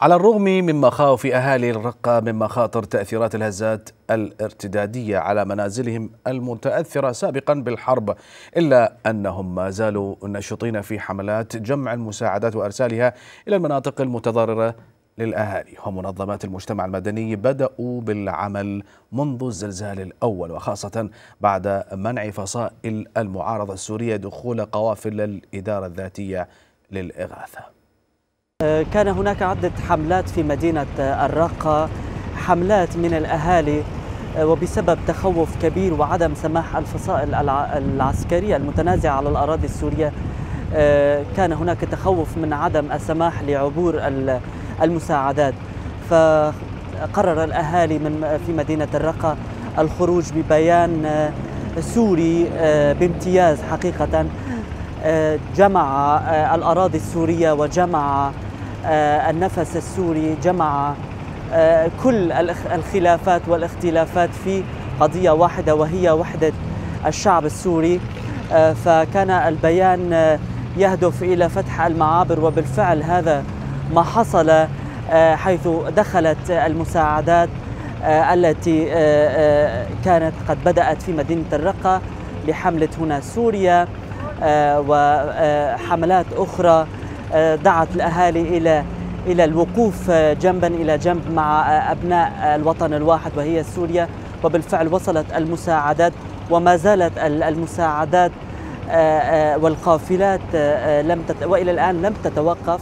على الرغم من مخاوف أهالي الرقة من مخاطر تأثيرات الهزات الارتدادية على منازلهم المتأثرة سابقا بالحرب إلا أنهم ما زالوا نشطين في حملات جمع المساعدات وإرسالها إلى المناطق المتضررة للأهالي. ومنظمات المجتمع المدني بدأوا بالعمل منذ الزلزال الأول وخاصة بعد منع فصائل المعارضة السورية دخول قوافل الإدارة الذاتية للإغاثة. كان هناك عدة حملات في مدينة الرقة حملات من الأهالي وبسبب تخوف كبير وعدم سماح الفصائل العسكرية المتنازعة على الأراضي السورية كان هناك تخوف من عدم السماح لعبور المساعدات. فقرر الأهالي من في مدينة الرقة الخروج ببيان سوري بامتياز حقيقة. جمع الأراضي السورية وجمع النفس السوري جمع كل الخلافات والاختلافات في قضية واحدة وهي وحدة الشعب السوري. فكان البيان يهدف إلى فتح المعابر وبالفعل هذا ما حصل حيث دخلت المساعدات التي كانت قد بدأت في مدينة الرقة لحملة هنا سوريا وحملات أخرى دعت الأهالي إلى إلى الوقوف جنبا إلى جنب مع أبناء الوطن الواحد وهي سوريا. وبالفعل وصلت المساعدات وما زالت المساعدات والقافلات لم تت... وإلى الآن لم تتوقف.